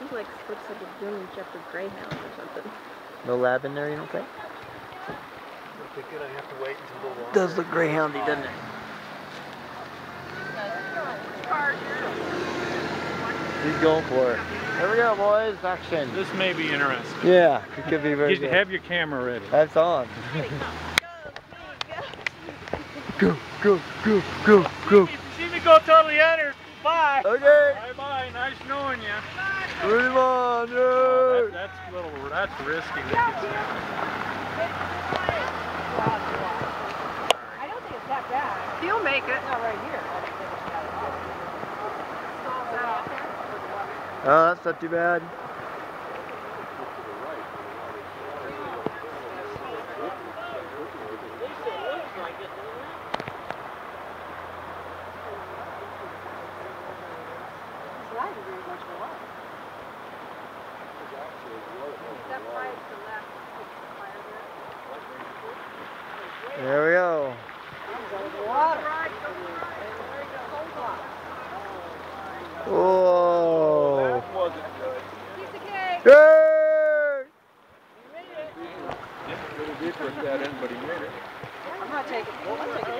He like looks like a German Shepherd Greyhound or something. No lab in there, you don't think? Okay, good. I have to wait until the water. Does look greyhoundy, doesn't it? He's going for it. Here we go, boys. Action. This may be interesting. Yeah, it could be very Get, good. have your camera ready. That's on. go, go, go, go, go. If you see me go totally under, bye. Okay. Bye bye. Nice knowing you. Put him on, That, that's a little. That's risky. I don't think it's that bad. He'll make it. Not right here. I think it's bad at all. Oh, that's not too bad. It's not even very much water. Except right to left. There we go. Water. Whoa. Piece of cake. Yay! I'm not taking, I'm not taking it. He's tired.